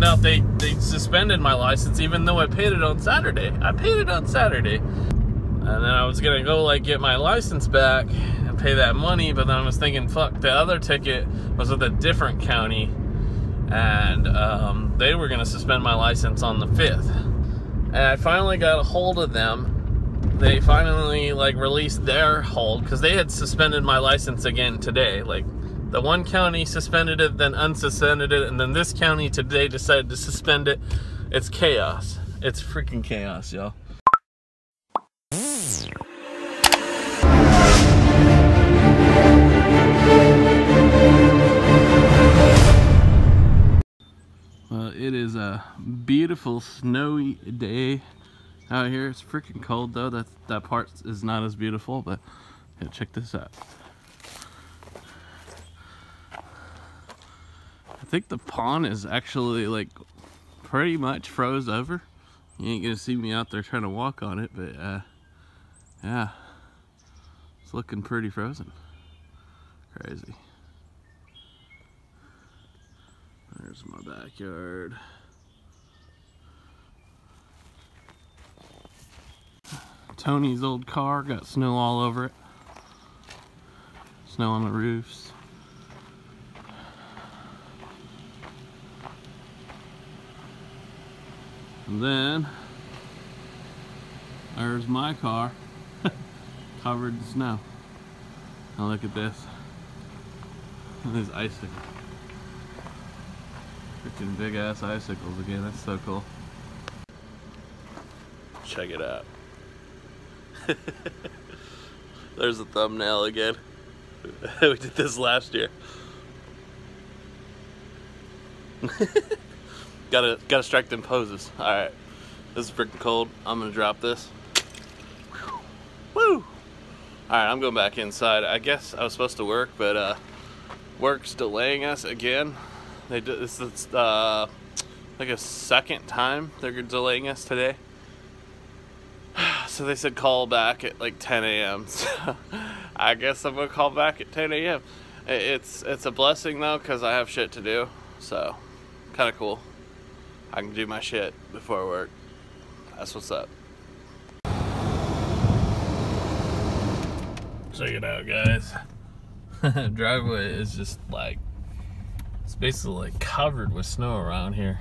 find out they, they suspended my license even though I paid it on Saturday. I paid it on Saturday. And then I was gonna go like get my license back and pay that money, but then I was thinking, fuck, the other ticket was with a different county and um, they were gonna suspend my license on the 5th. And I finally got a hold of them they finally like released their hold because they had suspended my license again today. Like the one county suspended it, then unsuspended it, and then this county today decided to suspend it. It's chaos. It's freaking chaos, y'all. Well, it is a beautiful snowy day out here. It's freaking cold though. That that part is not as beautiful, but yeah, check this out. Think the pond is actually like pretty much froze over. You ain't gonna see me out there trying to walk on it, but uh, yeah, it's looking pretty frozen. Crazy. There's my backyard. Tony's old car got snow all over it. Snow on the roofs. And then there's my car covered in snow. Now look at this. These icicles. Freaking big ass icicles again. That's so cool. Check it out. There's a thumbnail again. we did this last year. Gotta gotta strike them poses. Alright. This is freaking cold. I'm gonna drop this. Woo! Alright, I'm going back inside. I guess I was supposed to work, but uh work's delaying us again. They did this is uh like a second time they're delaying us today so they said call back at like 10 a.m. So I guess I'm gonna call back at 10 a.m. It's it's a blessing though because I have shit to do. So kind of cool. I can do my shit before work. That's what's up. Check it out, guys. Driveway is just like it's basically like covered with snow around here.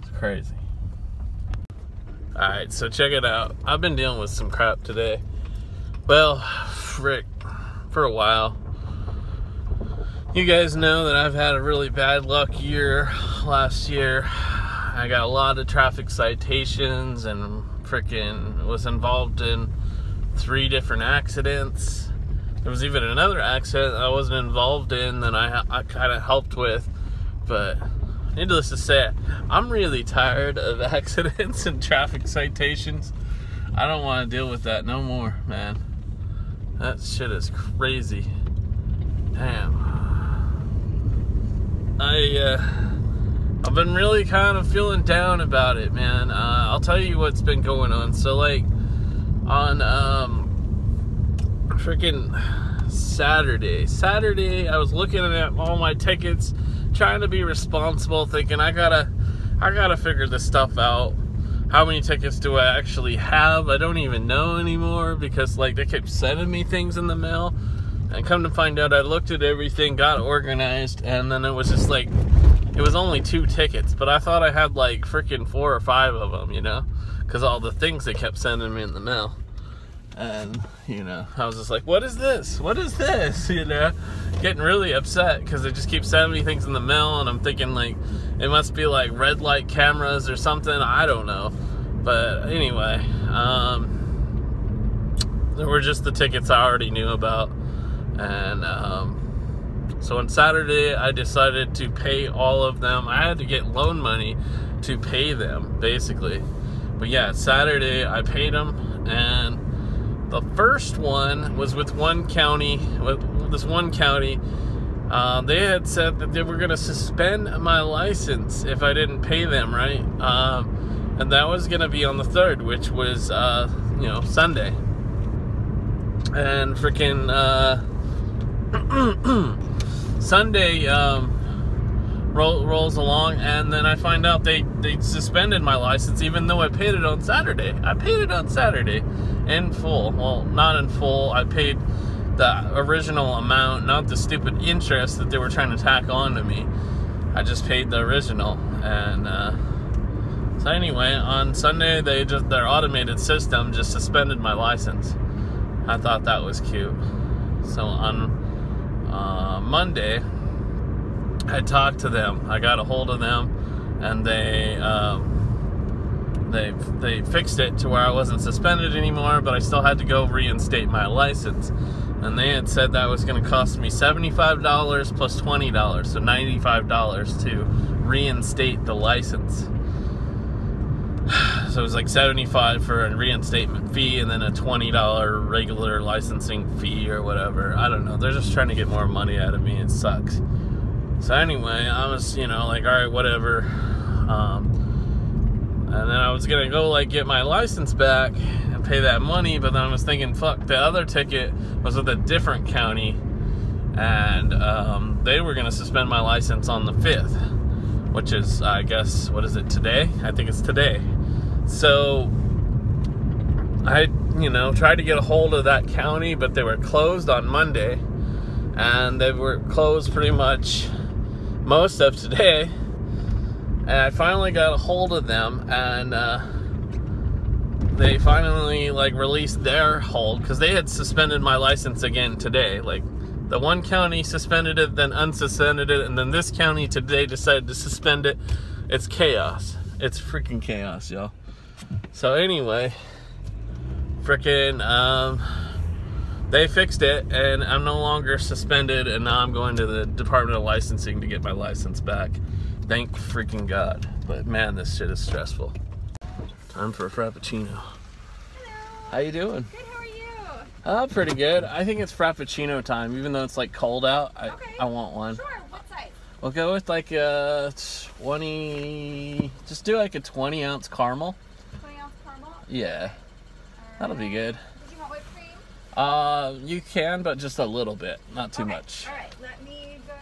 It's crazy. Alright, so check it out. I've been dealing with some crap today. Well, frick, for a while. You guys know that I've had a really bad luck year last year. I got a lot of traffic citations and freaking was involved in three different accidents. There was even another accident I wasn't involved in that I, I kind of helped with, but needless to say, I'm really tired of accidents and traffic citations. I don't want to deal with that no more, man. That shit is crazy. Damn. I, uh, I've been really kind of feeling down about it, man. Uh, I'll tell you what's been going on. So, like, on, um, freaking Saturday, Saturday, I was looking at all my tickets trying to be responsible, thinking I gotta, I gotta figure this stuff out. How many tickets do I actually have? I don't even know anymore because like they kept sending me things in the mail. And come to find out, I looked at everything, got organized, and then it was just like, it was only two tickets, but I thought I had like freaking four or five of them, you know? Because all the things they kept sending me in the mail. And you know i was just like what is this? What is this? You know? Getting really upset because they just keep sending me things in the mail and i'm thinking like it must be like red light cameras or something. I don't know. But anyway um there were just the tickets i already knew about. And um so on saturday i decided to pay all of them i had to get loan money to pay them basically but yeah saturday i paid them and the first one was with one county, with this one county. Uh, they had said that they were going to suspend my license if I didn't pay them, right? Um, and that was going to be on the 3rd, which was, uh, you know, Sunday. And freaking uh, Sunday, um, roll, rolls along, and then I find out they they suspended my license, even though I paid it on Saturday. I paid it on Saturday in full. Well, not in full. I paid the original amount, not the stupid interest that they were trying to tack on to me. I just paid the original, and uh, so anyway, on Sunday they just their automated system just suspended my license. I thought that was cute. So on uh, Monday, I talked to them. I got a hold of them, and they um, they they fixed it to where I wasn't suspended anymore, but I still had to go reinstate my license. And they had said that was going to cost me $75 plus $20, so $95 to reinstate the license. So it was like 75 for a reinstatement fee and then a $20 regular licensing fee or whatever. I don't know. They're just trying to get more money out of me. It sucks. So anyway, I was, you know, like, all right, whatever. Um, and then I was gonna go like get my license back and pay that money, but then I was thinking, fuck, the other ticket was with a different county, and um, they were gonna suspend my license on the fifth, which is, I guess, what is it today? I think it's today. So I, you know, tried to get a hold of that county, but they were closed on Monday, and they were closed pretty much most of today. And I finally got a hold of them, and uh, they finally like released their hold because they had suspended my license again today. Like the one county suspended it, then unsuspended it, and then this county today decided to suspend it. It's chaos. It's freaking chaos, y'all. So anyway, freaking um they fixed it and I'm no longer suspended and now I'm going to the Department of Licensing to get my license back. Thank freaking God. But man, this shit is stressful. Time for a frappuccino. Hello. How you doing? Good. How are you? Uh, pretty good. I think it's frappuccino time, even though it's like cold out. I, Okay. I want one. Sure. What size? We'll go with like a 20, just do like a 20 ounce caramel. 20 ounce. Yeah, that'll be good. Did you want whipped cream? Uh, you can, but just a little bit, not too Okay. much. All right. Let me go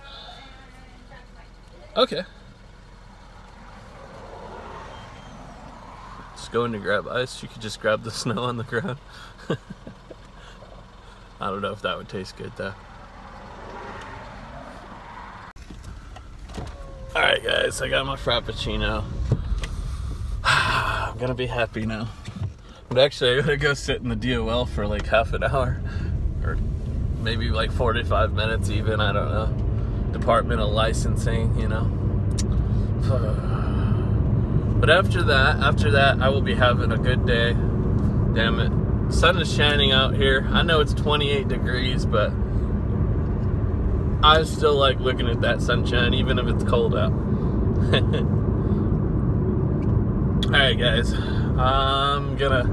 and. Okay. Just going to grab ice. You could just grab the snow on the ground. I don't know if that would taste good though. Alright, guys, I got my Frappuccino. I'm gonna be happy now. But actually, I gotta go sit in the DOL for like half an hour. Or maybe like 45 minutes, even. I don't know. Department of Licensing, you know. But after that, after that, I will be having a good day. Damn it. Sun is shining out here. I know it's 28 degrees, but I still like looking at that sunshine, even if it's cold out. Alright, guys. Uh, Gonna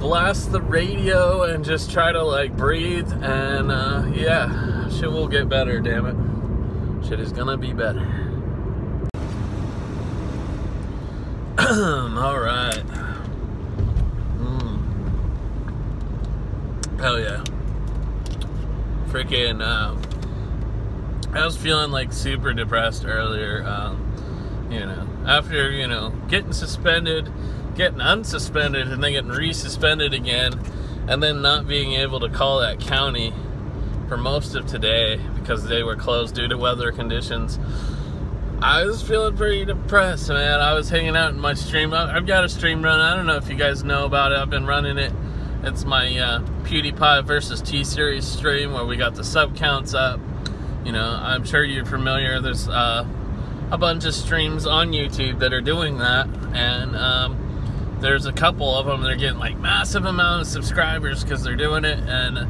blast the radio and just try to like breathe, and uh, yeah, shit will get better, damn it. Shit is gonna be better. All right. Mm. Hell yeah. Freaking, um, I was feeling like super depressed earlier. Um, you know, after, you know, getting suspended, getting unsuspended, and then getting resuspended again, and then not being able to call that county for most of today because they were closed due to weather conditions. I was feeling pretty depressed, man. I was hanging out in my stream. I've got a stream run. I don't know if you guys know about it. I've been running it. It's my uh, PewDiePie versus T Series stream where we got the sub counts up. You know, I'm sure you're familiar. There's uh, a bunch of streams on YouTube that are doing that, and um, there's a couple of them that are getting like massive amount of subscribers because they're doing it and.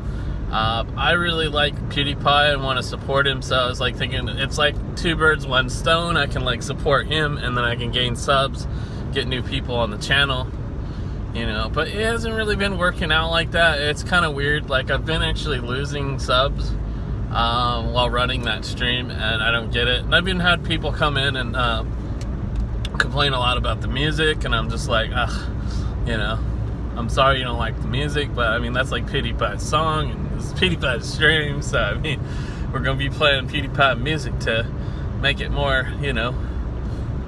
Uh, I really like PewDiePie and want to support him, so I was like thinking it's like two birds, one stone. I can like support him, and then I can gain subs, get new people on the channel, you know. But it hasn't really been working out like that. It's kind of weird. Like I've been actually losing subs um, while running that stream, and I don't get it. And I've even had people come in and uh, complain a lot about the music, and I'm just like, ugh, you know. I'm sorry you don't like the music, but I mean that's like PewDiePie's song and it's PewDiePie's stream, so I mean we're gonna be playing PewDiePie music to make it more, you know,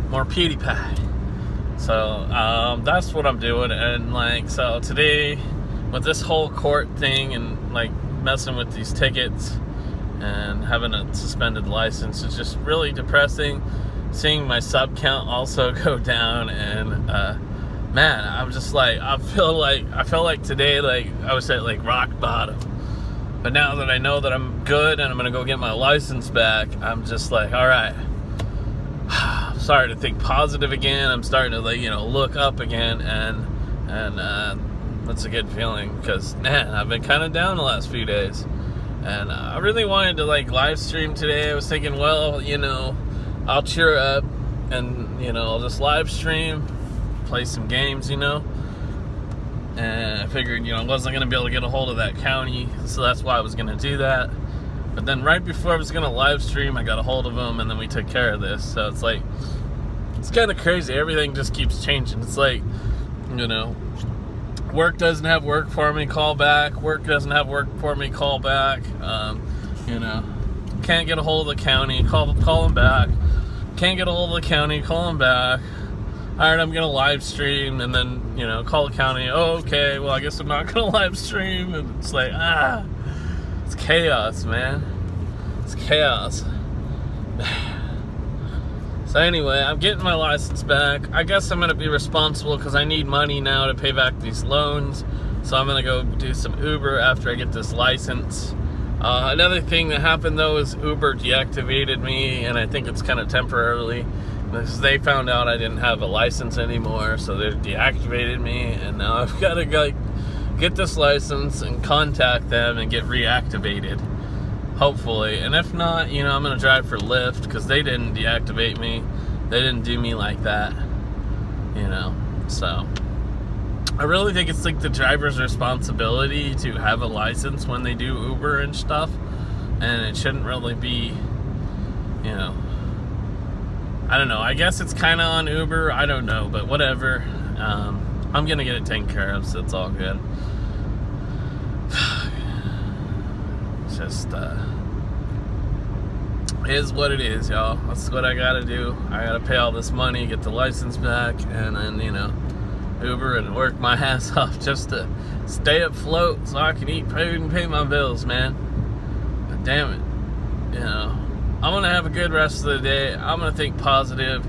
more PewDiePie. So um, that's what I'm doing, and like so today with this whole court thing and like messing with these tickets and having a suspended license is just really depressing. Seeing my sub count also go down, and uh, man, I'm just like I feel like I felt like today like I was at like rock bottom. But now that I know that I'm good and I'm gonna go get my license back, I'm just like, all right. I'm starting to think positive again. I'm starting to like you know look up again, and and uh, that's a good feeling because man, I've been kind of down the last few days, and uh, I really wanted to like live stream today. I was thinking, well, you know, I'll cheer up, and you know, I'll just live stream, play some games, you know. And I figured, you know, I wasn't gonna be able to get a hold of that county, so that's why I was gonna do that. But then right before I was gonna live stream, I got a hold of them, and then we took care of this. So it's like, it's kind of crazy. Everything just keeps changing. It's like, you know, work doesn't have work for me, call back. Work doesn't have work for me, call back. Um, you know, can't get a hold of the county, call call them back. Can't get a hold of the county, call them back. All right, I'm gonna live stream, and then you know, call the county. Oh, okay. Well, I guess I'm not gonna live stream, and it's like ah, it's chaos, man. It's chaos. So anyway, I'm getting my license back. I guess I'm gonna be responsible because I need money now to pay back these loans. So I'm gonna go do some Uber after I get this license. Uh, another thing that happened though is Uber deactivated me, and I think it's kind of temporarily because they found out I didn't have a license anymore, so they deactivated me, and now I've got to like get this license and contact them and get reactivated hopefully. And if not, you know, I'm gonna drive for Lyft because they didn't deactivate me. They didn't do me like that, you know. So I really think it's like the driver's responsibility to have a license when they do Uber and stuff, and it shouldn't really be, you know. I don't know. I guess it's kind of on Uber. I don't know, but whatever. Um, I'm gonna get it taken care of, so it's all good. just uh is what it is y'all that's what i gotta do i gotta pay all this money get the license back and then you know uber and work my ass off just to stay afloat so i can eat food and pay my bills man but damn it you know i'm gonna have a good rest of the day i'm gonna think positive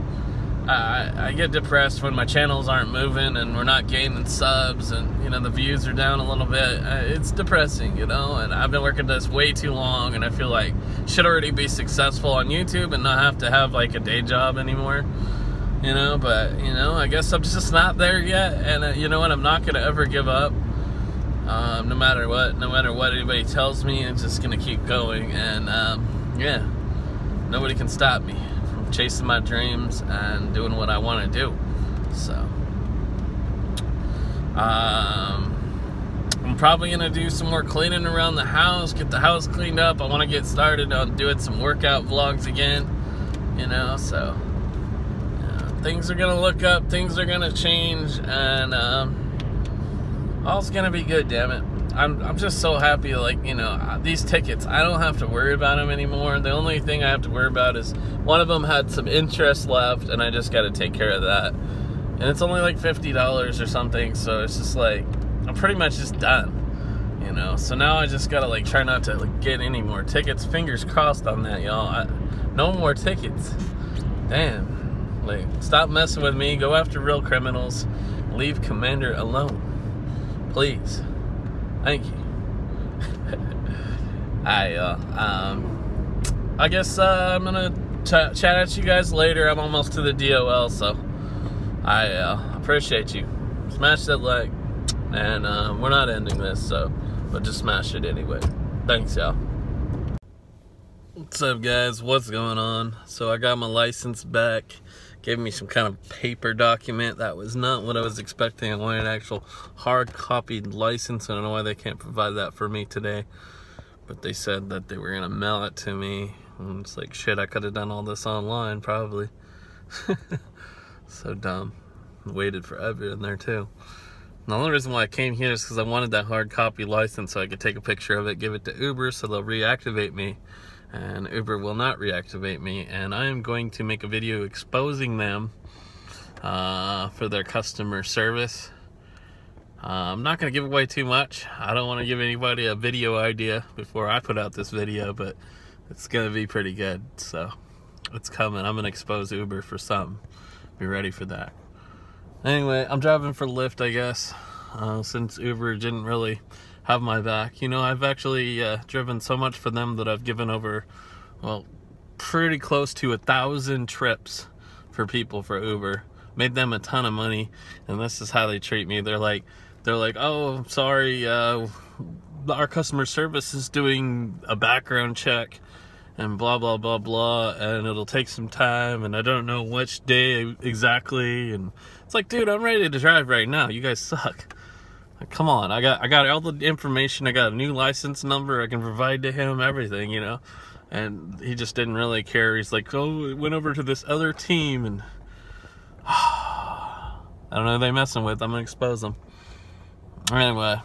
I, I get depressed when my channels aren't moving and we're not gaining subs and you know the views are down a little bit. Uh, it's depressing, you know. And I've been working this way too long, and I feel like should already be successful on YouTube and not have to have like a day job anymore, you know. But you know, I guess I'm just not there yet, and uh, you know what? I'm not gonna ever give up. Um, no matter what, no matter what anybody tells me, I'm just gonna keep going, and um, yeah, nobody can stop me from chasing my dreams and doing what I want to do. So, um, I'm probably gonna do some more cleaning around the house, get the house cleaned up. I want to get started on doing some workout vlogs again. You know, so things are gonna look up, things are gonna change, and um, all's gonna be good. Damn it. I'm, I'm just so happy, like, you know, uh, these tickets, I don't have to worry about them anymore. The only thing I have to worry about is one of them had some interest left, and I just got to take care of that. And it's only like $50 or something, so it's just like, I'm pretty much just done, you know. So now I just got to, like, try not to like, get any more tickets. Fingers crossed on that, y'all. No more tickets. Damn. Like, stop messing with me. Go after real criminals. Leave Commander alone. Please. Thank you. I uh, um, I guess uh, I'm gonna ch- chat at you guys later. I'm almost to the DOL, so I uh, appreciate you. Smash that like, and uh, we're not ending this, so but just smash it anyway. Thanks, y'all. What's up, guys? What's going on? So I got my license back gave me some kind of paper document that was not what I was expecting. I wanted an actual hard copied license. I don't know why they can't provide that for me today. But they said that they were going to mail it to me. And it's like, shit, I could have done all this online, probably. so dumb. Waited forever in there, too. And the only reason why I came here is because I wanted that hard copy license so I could take a picture of it, give it to Uber so they'll reactivate me. And Uber will not reactivate me. And I am going to make a video exposing them uh, for their customer service. Uh, I'm not going to give away too much. I don't want to give anybody a video idea before I put out this video, but it's going to be pretty good. So it's coming. I'm going to expose Uber for something. Be ready for that. Anyway, I'm driving for Lyft, I guess, uh, since Uber didn't really have my back. You know, I've actually uh, driven so much for them that I've given over, well, pretty close to a thousand trips for people for Uber. Made them a ton of money, and this is how they treat me. They're like, they're like, oh, sorry, uh, our customer service is doing a background check and blah blah blah blah and it'll take some time and I don't know which day exactly and it's like dude I'm ready to drive right now you guys suck come on, I got I got all the information. I got a new license number I can provide to him, everything, you know. And he just didn't really care. He's like, oh, it went over to this other team, and I don't know they messing with. I'm gonna expose them. Anyway,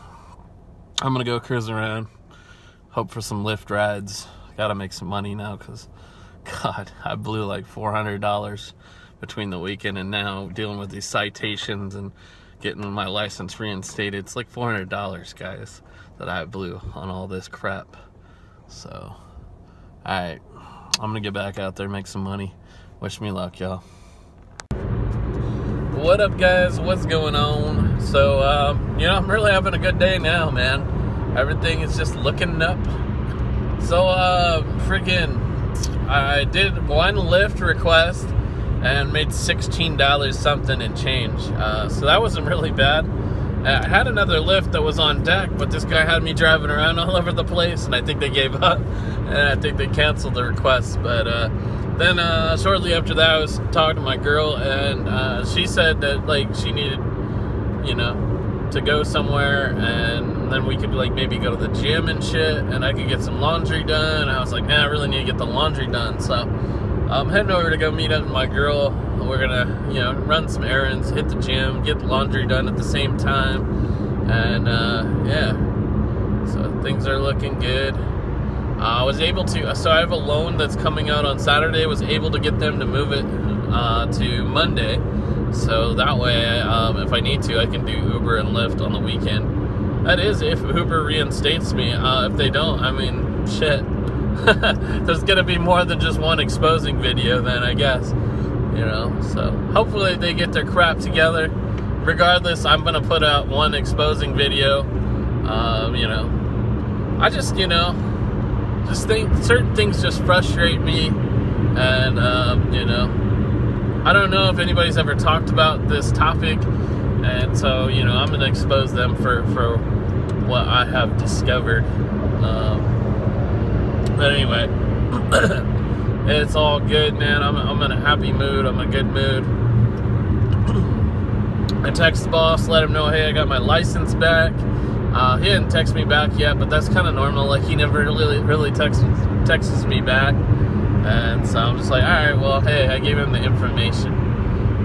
I'm gonna go cruise around, hope for some Lyft rides. Gotta make some money now, cause God, I blew like $400 between the weekend and now dealing with these citations and getting my license reinstated. It's like $400, guys, that I blew on all this crap. So, alright, I'm gonna get back out there, make some money. Wish me luck, y'all. What up, guys? What's going on? So, uh, you know, I'm really having a good day now, man. Everything is just looking up. So, uh, freaking, I did one Lyft request and made $16 something and change. Uh, so that wasn't really bad. I had another Lyft that was on deck, but this guy had me driving around all over the place, and I think they gave up, and I think they canceled the request. But uh, then uh, shortly after that, I was talking to my girl, and uh, she said that like she needed, you know, to go somewhere, and then we could like maybe go to the gym and shit, and I could get some laundry done. I was like, man, I really need to get the laundry done, so. I'm heading over to go meet up with my girl. We're gonna, you know, run some errands, hit the gym, get the laundry done at the same time, and uh, yeah. So things are looking good. Uh, I was able to, so I have a loan that's coming out on Saturday. Was able to get them to move it uh, to Monday, so that way, um, if I need to, I can do Uber and Lyft on the weekend. That is, if Uber reinstates me. Uh, if they don't, I mean, shit there's gonna be more than just one exposing video then I guess you know? So hopefully they get their crap together. Regardless I'm gonna put out one exposing video um, you know? I just you know just think certain things just frustrate me and um, you know I don't know if anybody's ever talked about this topic and so you know I'm gonna expose them for for what I have discovered um, but anyway, it's all good, man. I'm, I'm in a happy mood. I'm in a good mood. I text the boss, let him know, hey, I got my license back. Uh, he didn't text me back yet, but that's kind of normal. Like he never really really texts texts me back, and so I'm just like, all right, well, hey, I gave him the information,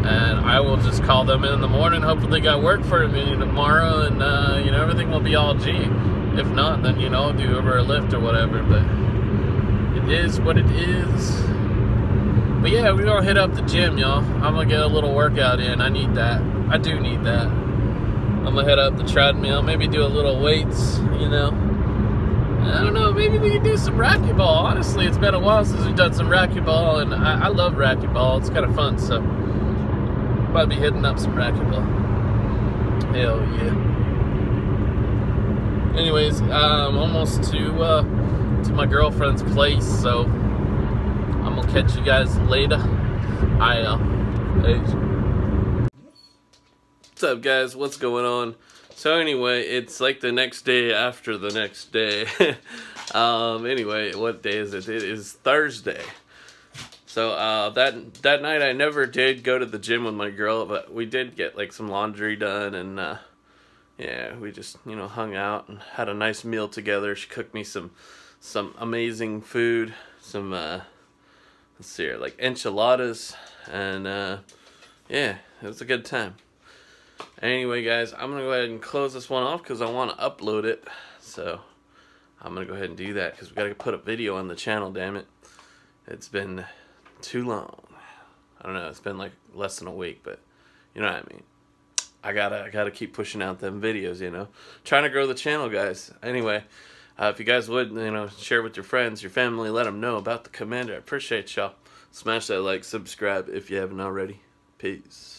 and I will just call them in the morning. Hopefully, they got work for me tomorrow, and uh, you know everything will be all G. If not, then you know I'll do Uber or Lyft or whatever. But is what it is. But yeah, we're gonna hit up the gym, y'all. I'm gonna get a little workout in. I need that. I do need that. I'm gonna head up the treadmill, maybe do a little weights, you know. I don't know, maybe we can do some racquetball. Honestly, it's been a while since we've done some racquetball, and I, I love racquetball. It's kind of fun, so probably be hitting up some racquetball. Hell yeah. Anyways, I'm almost to uh, to my girlfriend's place, so I'm gonna catch you guys later. I uh, What's up, guys? What's going on? So anyway, it's like the next day after the next day. um, anyway, what day is it? It is Thursday. So uh, that that night I never did go to the gym with my girl, but we did get like some laundry done and uh, yeah, we just you know hung out and had a nice meal together. She cooked me some some amazing food, some, uh, let's see here, like enchiladas, and, uh, yeah, it was a good time. Anyway, guys, I'm going to go ahead and close this one off because I want to upload it, so I'm gonna go ahead and do that because we gotta put a video on the channel. Damn it, it's been too long. I don't know. It's been like less than a week, but you know what I mean. I gotta I gotta keep pushing out them videos. You know, trying to grow the channel, guys. Anyway. Uh, if you guys would, you know, share with your friends, your family, let them know about the commander. I appreciate y'all. Smash that like, subscribe if you haven't already. Peace.